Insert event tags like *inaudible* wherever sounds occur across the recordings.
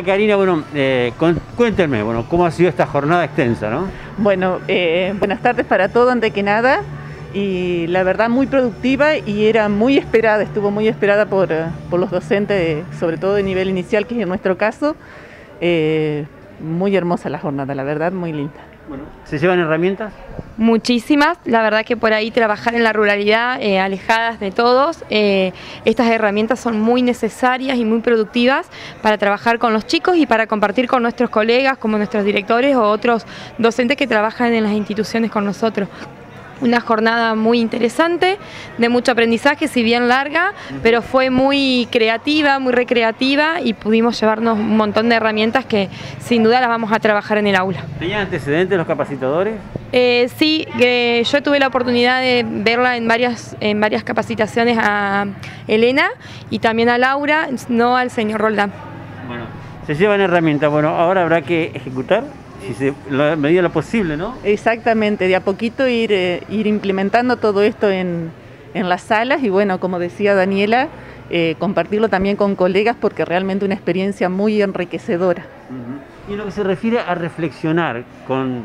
Karina, bueno, eh, cuéntenme, bueno, ¿cómo ha sido esta jornada extensa, no? Bueno, eh, buenas tardes para todos, antes que nada, y la verdad muy productiva y era muy esperada, estuvo muy esperada por, eh, los docentes, sobre todo de nivel inicial, que es en nuestro caso. muy hermosa la jornada, la verdad, muy linda. ¿Se llevan herramientas? Muchísimas, la verdad que por ahí trabajar en la ruralidad, eh, alejadas de todos, eh, estas herramientas son muy necesarias y muy productivas para trabajar con los chicos y para compartir con nuestros colegas, como nuestros directores o otros docentes que trabajan en las instituciones con nosotros una jornada muy interesante, de mucho aprendizaje, si bien larga, pero fue muy creativa, muy recreativa y pudimos llevarnos un montón de herramientas que sin duda las vamos a trabajar en el aula. ¿Tenían antecedentes los capacitadores? Eh, sí, que yo tuve la oportunidad de verla en varias, en varias capacitaciones a Elena y también a Laura, no al señor Roldán. Bueno, se llevan herramientas, bueno, ahora habrá que ejecutar si se, la medida lo posible, ¿no? Exactamente, de a poquito ir, eh, ir implementando todo esto en, las salas y bueno, como decía Daniela, eh, compartirlo también con colegas porque realmente una experiencia muy enriquecedora. Y lo que se refiere a reflexionar con,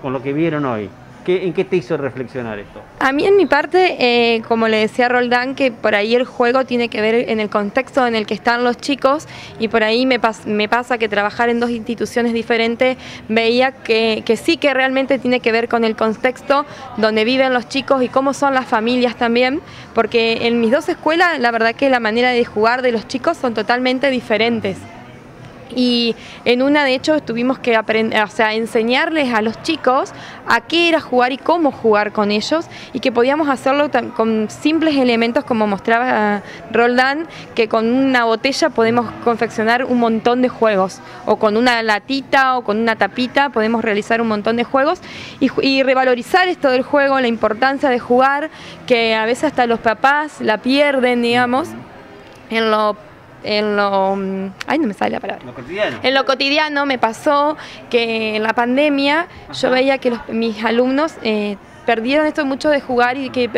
con lo que vieron hoy, ¿En qué te hizo reflexionar esto? A mí en mi parte, eh, como le decía Roldán, que por ahí el juego tiene que ver en el contexto en el que están los chicos y por ahí me, pasa que trabajar en dos instituciones diferentes veía que, sí que realmente tiene que ver con el contexto donde viven los chicos y cómo son las familias también, porque en mis dos escuelas la verdad que la manera de jugar de los chicos son totalmente diferentes y en una de hecho tuvimos que aprender, o sea, enseñarles a los chicos a qué era jugar y cómo jugar con ellos y que podíamos hacerlo con simples elementos como mostraba Roldán, que con una botella podemos confeccionar un montón de juegos. O con una latita o con una tapita podemos realizar un montón de juegos y, y revalorizar esto del juego, la importancia de jugar, que a veces hasta los papás la pierden, digamos, en lo en lo ay no me sale la palabra. Cotidiano. en lo cotidiano me pasó que en la pandemia yo veía que mis alumnos eh, perdieron esto mucho de jugar y que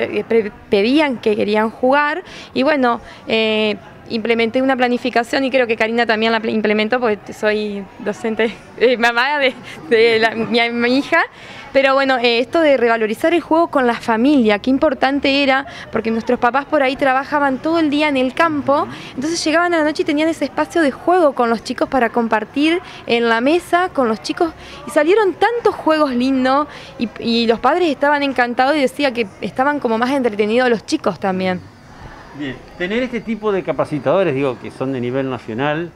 pedían que querían jugar. Y bueno eh, implementé una planificación y creo que Karina también la implementó porque soy docente, eh, mamá de, mi, hija. Pero bueno, eh, esto de revalorizar el juego con la familia, qué importante era, porque nuestros papás por ahí trabajaban todo el día en el campo, entonces llegaban a la noche y tenían ese espacio de juego con los chicos para compartir en la mesa con los chicos y salieron tantos juegos lindos y, y los padres estaban encantados y decía que estaban como más entretenidos los chicos también. Bien, tener este tipo de capacitadores, digo, que son de nivel nacional,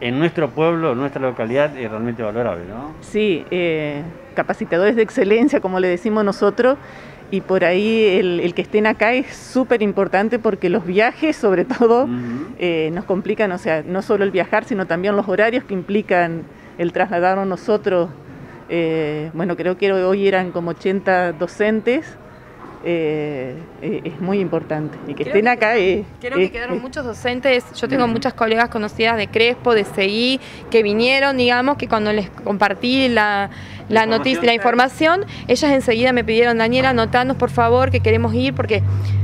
en nuestro pueblo, en nuestra localidad, es realmente valorable, ¿no? Sí, eh, capacitadores de excelencia, como le decimos nosotros, y por ahí el, que estén acá es súper importante porque los viajes, sobre *laughs* todo, eh, nos complican, o sea, no solo el viajar, sino también los horarios que implican el trasladarnos nosotros. Eh, bueno, creo que hoy eran como 80 docentes eh, es muy importante. Y que estén acá es... Creo que quedaron muchos docentes, yo tengo muchas colegas conocidas de Crespo, de CI, que vinieron, digamos, que cuando les compartí la, la noticia, la información, ellas enseguida me pidieron, Daniela, anotanos por favor que queremos ir, porque,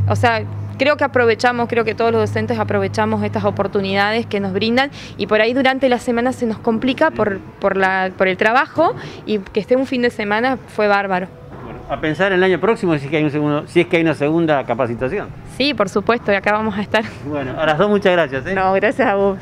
o sea, creo que aprovechamos, creo que todos los docentes aprovechamos estas oportunidades que nos brindan. Y por ahí durante la semana se nos complica por, por, la, por el trabajo y que esté un fin de semana fue bárbaro a pensar en el año próximo si es que hay, un segundo, si es que hay una segunda capacitación. Sí, por supuesto, y acá vamos a estar. Bueno, a las dos muchas gracias. ¿eh? No, gracias a vos.